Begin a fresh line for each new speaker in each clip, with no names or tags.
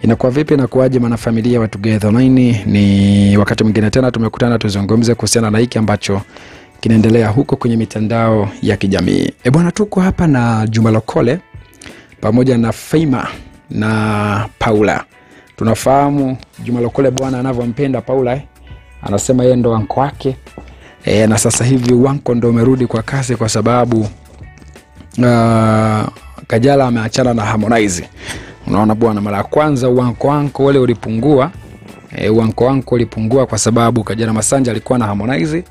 Inakuwa vipi na kuwaje mwanafamilia wa Together Online? Ni wakati mwingine tena tumekutana tuzungumze kuhusiana na hiki ambacho kinaendelea huko kwenye mitandao ya kijamii. E bwana, tuko hapa na Juma Lokole pamoja na Faima na Paula. Tunafahamu Juma Lokole bwana anavyompenda Paula eh? Anasema yeye ndo wanko wake e, na sasa hivi wanko ndo umerudi kwa kasi kwa sababu uh, Kajala ameachana na Harmonize. Unaona bwana, mara ya kwanza uwanko wanko ule ulipungua. E, uwanko wanko ulipungua kwa sababu Kajala Masanja alikuwa na Harmonize,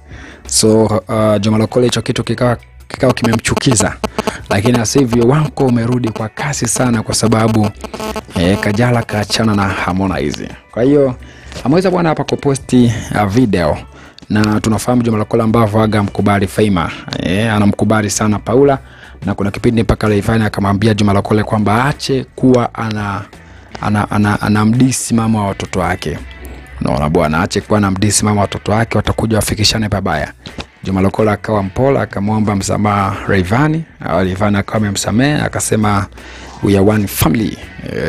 so uh, Juma Lokole hicho kitu kikawa kikawa kimemchukiza, lakini sasa hivi wanko umerudi kwa kasi sana kwa sababu e, Kajala kaachana na Harmonize. Kwa hiyo ameweza bwana hapa kuposti uh, video. Na tunafahamu Juma Lokole ambavyo aga mkubali Faima. E, anamkubali sana Paula na kuna kipindi mpaka Rayvanny akamwambia Juma Lokole kwamba aache kuwa ana ana, ana, ana mdisi mama wa watoto wake. Unaona bwana, aache kuwa na mdisi mama wa watoto wake, watakuja wafikishane pabaya. Juma Lokole akawa mpola, akamwomba msamaha Rayvanny, Rayvanny akawa amemsamehe, akasema we are one family.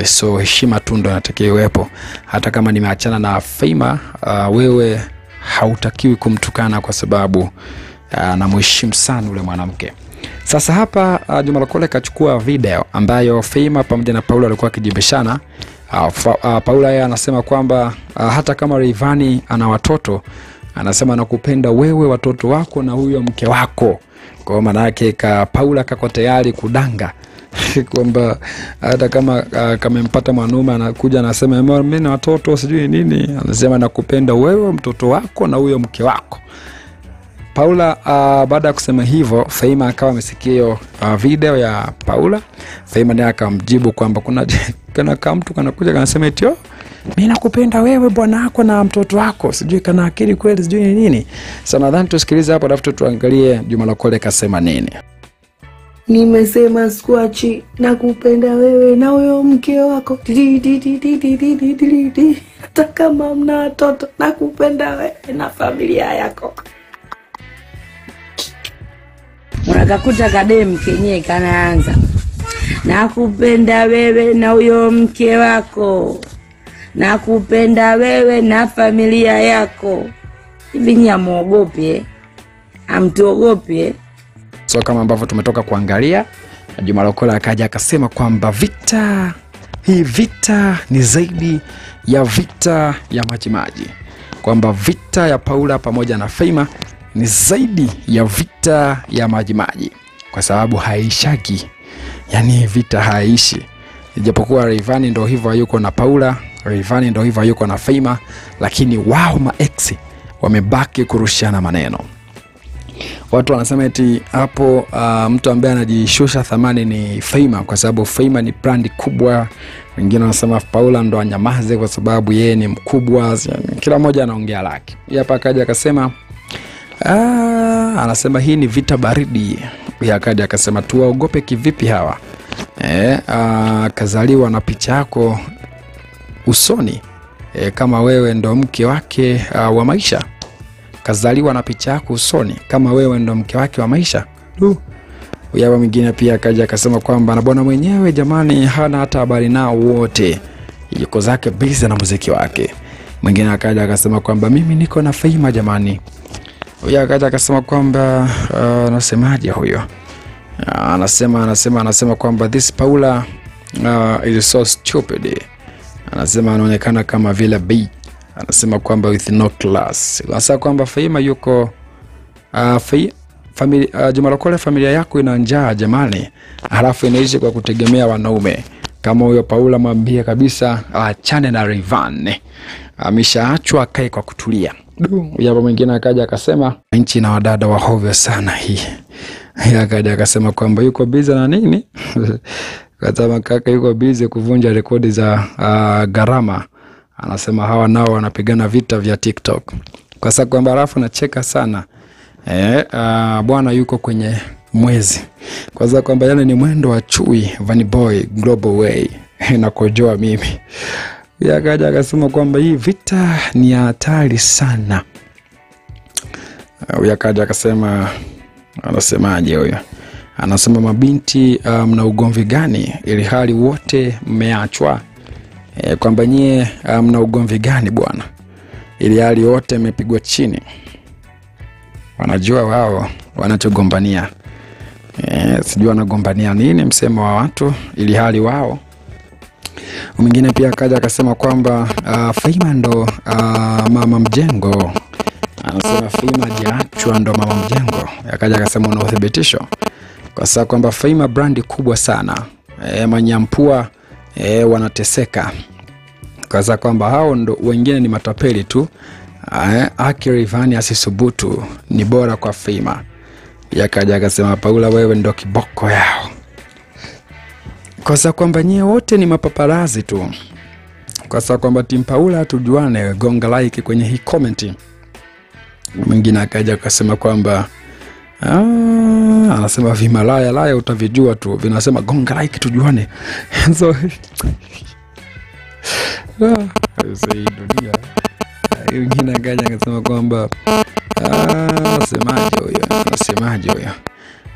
E, so heshima tu ndo inatakiwa iwepo, hata kama nimeachana na Faima, uh, wewe hautakiwi kumtukana kwa sababu uh, namheshimu sana ule mwanamke. Sasa hapa uh, Juma Lokole kachukua video ambayo Fema pamoja na Paula walikuwa wakijibishana. Uh, uh, Paula yeye anasema kwamba uh, hata kama Rayvanny ana watoto anasema nakupenda wewe, watoto wako na huyo mke wako. Kwa hiyo maana yake ka Paula kako tayari kudanga kwamba hata kama uh, kamempata mwanaume anakuja anasema mimi na watoto sijui nini, anasema nakupenda wewe, mtoto wako na huyo mke wako. Paula uh, baada ya kusema hivyo, Faima akawa amesikia hiyo uh, video ya Paula. Faima naye akamjibu kwamba kuna kana kaa mtu kanakuja kanasema eti oh, mi nakupenda wewe bwana wako na mtoto wako, sijui kana akili kweli, sijui ni nini. sa nadhani tusikilize hapo, alafu tuangalie Juma Lokole kasema nini.
Nimesema squachi nakupenda wewe na huyo mke wako, hata kama mna watoto, nakupenda wewe na familia yako
unakakuta kademu kenyewe kanaanza nakupenda wewe na huyo mke wako, nakupenda wewe na familia yako. Hivi nyi amwogopi eh? Amtuogopi eh?
So kama ambavyo tumetoka kuangalia, Juma Lokole akaja akasema kwamba vita hii vita ni zaidi ya vita ya Majimaji, kwamba vita ya Paula pamoja na Faima ni zaidi ya vita ya Majimaji kwa sababu haishaki, yani vita haishi. Ijapokuwa Rayvanny ndo hivyo hayuko na Paula, Rayvanny ndo hivyo hayuko na Faima, lakini wao maeksi wamebaki kurushiana maneno watu wanasema eti hapo uh, mtu ambaye anajishusha thamani ni Faima kwa sababu Faima ni brandi kubwa. Wengine wanasema Paula ndo anyamaze kwa sababu yeye ni mkubwa. Kila mmoja anaongea lake. Hapa akaja akasema ah, anasema hii ni vita baridi. Akaja akasema tuwaogope kivipi hawa? Eh, ah, kazaliwa na picha yako usoni. Eh, kama wewe ndo mke wake ah, wa maisha. Kazaliwa na picha yako usoni. Kama wewe ndo mke wake wa maisha. Uyaba mwingine pia akaja akasema kwamba na bwana mwenyewe jamani, hana hata habari nao wote, yuko zake busy na muziki wake. Mwingine akaja akasema kwamba mimi niko na Faima jamani. Huyo akaja akasema kwamba anasemaje uh, huyo? Uh, anasema anasema anasema kwamba this Paula uh, is so stupid. Anasema anaonekana kama vile B. Anasema kwamba with no class. Anasema kwamba Faima yuko uh, fi, famili, uh, Juma Lokole, familia yako ina njaa jamani, halafu inaishi kwa kutegemea wanaume kama huyo Paula. Mwambie kabisa aachane na Rayvanny, ameshaachwa akae kwa kutulia. Du, Yapa mwingine akaja akasema nchi na wadada wa hovyo sana hii. Akaja akasema kwamba yuko biza na nini kasema kaka yuko bize kuvunja rekodi za uh, gharama. Anasema hawa nao wanapigana vita vya TikTok kwa sababu kwamba alafu nacheka sana eh, uh, bwana yuko kwenye mwezi kwa sababu kwamba yani ni mwendo wa chui Vanny Boy Global Way nakojoa mimi. Yeye akaja akasema kwamba hii vita ni hatari sana. Huyu akaja akasema, anasemaje huyo? Anasema mabinti, uh, mna ugomvi gani ili hali wote mmeachwa? e, kwamba nyie mna mna ugomvi gani bwana ili hali wote mmepigwa chini wanajua wao wanachogombania e, sijui wanagombania nini msemo wa watu ili hali wao mwingine pia akaja akasema kwamba uh, Faima ndo uh, mama mjengo. Anasema Faima hajaachwa ndo mama mjengo. Akaja akasema una uthibitisho? Kwa sababu kwamba Faima brandi kubwa sana. E, manyampua e, wanateseka. Kwa sababu kwamba hao ndo wengine ni matapeli tu. E, Aki Rayvanny asisubutu. Ni bora kwa Faima yakaja akasema Paula wewe ndo kiboko yao sababu kwamba nyie wote ni mapaparazi tu. Sababu kwamba tim Paula tujuane gonga like kwenye hii komenti mwingine akaja akasema kwamba "Ah, anasema vimalaya laya utavijua tu vinasema gonga like tujuane. So dunia. Wengine akaja akasema kwamba "Ah, huyo? Anasemaje huyo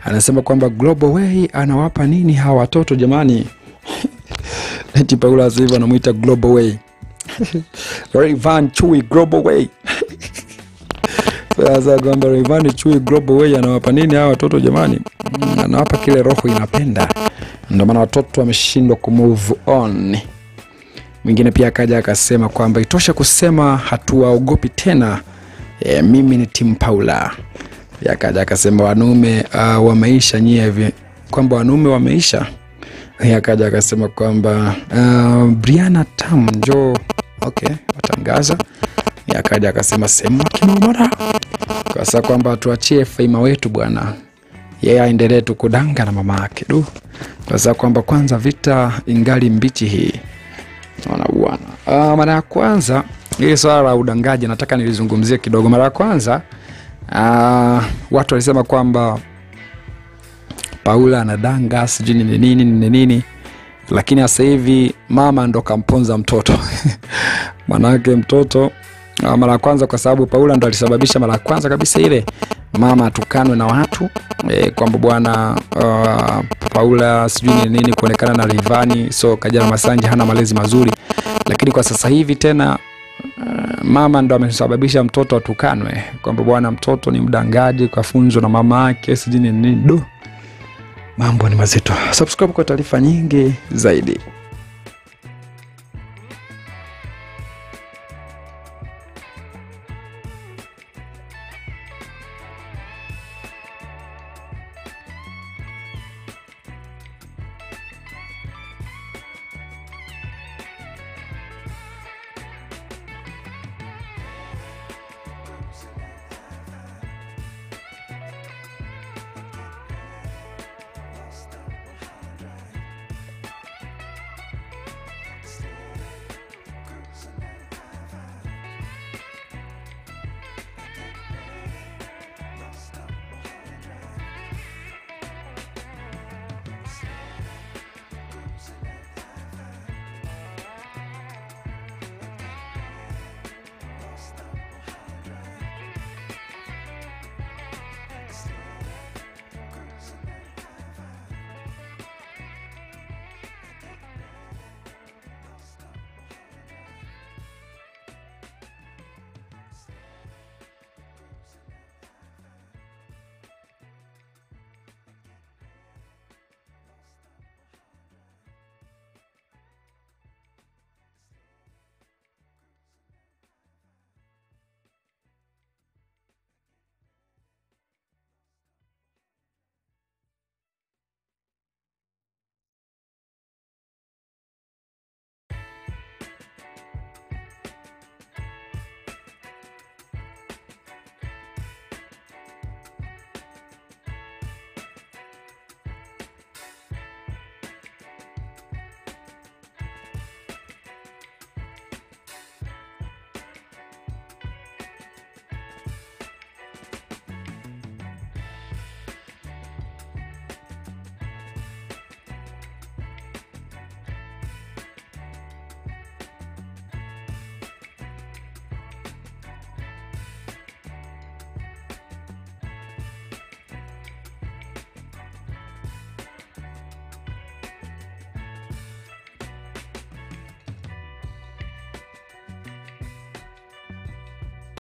anasema kwamba global way anawapa nini hawa watoto jamani? Eti paula sasa hivi anamwita global way. Rayvanny chui global way. Sasa kwamba Rayvanny chui global way anawapa nini hawa watoto jamani? Mm, anawapa kile roho inapenda. Ndio maana watoto wameshindwa kumove on. Mwingine pia akaja akasema kwamba itosha kusema hatuwaogopi tena. E, mimi ni tim paula Pia akaja akasema wanume uh, wameisha nyie hivi. Kwamba wanaume wameisha? Yakaja akasema kwamba uh, briana tam njo okay watangaza. Yakaja akasema sehemu kimamara kasa kwamba tuachie faima wetu bwana. Yeye yeah, aendelee tu kudanga na mama yake du. Kasa kwamba kwanza vita ingali mbichi hii. Naona uh, mara ya kwanza hili swala la udangaji nataka nilizungumzie kidogo. Mara ya kwanza uh, watu walisema kwamba paula anadanga sijui nini nini nini nini. Lakini sasa hivi mama ndo kamponza mtoto. Manake mtoto uh, mara ya kwanza kwa sababu paula ndo alisababisha mara ya kwanza kabisa ile. Mama atukanwe na watu e, kwamba bwana uh, paula sijui nini nini kuonekana na rivani so kajana masanji hana malezi mazuri. Lakini kwa sasa hivi tena mama ndo amesababisha mtoto atukanwe kwamba bwana mtoto ni mdangaji kafunzwa na mama yake sijini nini. Do mambo ni mazito. Subscribe kwa taarifa nyingi zaidi